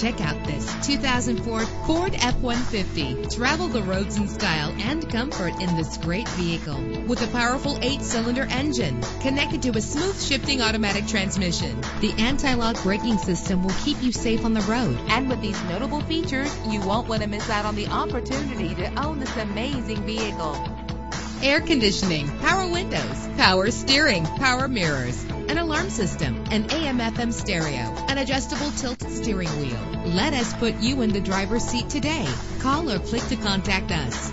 Check out this 2004 Ford F-150. Travel the roads in style and comfort in this great vehicle with a powerful eight-cylinder engine connected to a smooth shifting automatic transmission. The anti-lock braking system will keep you safe on the road. And with these notable features, you won't want to miss out on the opportunity to own this amazing vehicle. Air conditioning, power windows, power steering, power mirrors, an alarm system, an AM FM stereo, an adjustable tilt steering wheel. Let us put you in the driver's seat today. Call or click to contact us.